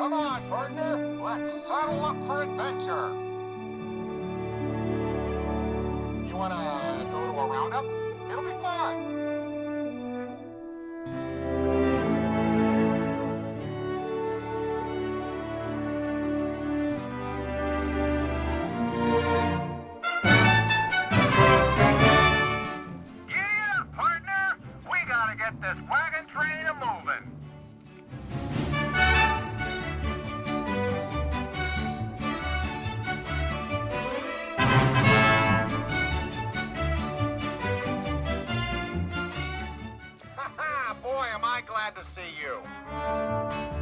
Come on, partner. Let's saddle up for adventure. You want to go to a roundup? It'll be fun. Yeah, partner. We gotta get this am I glad to see you.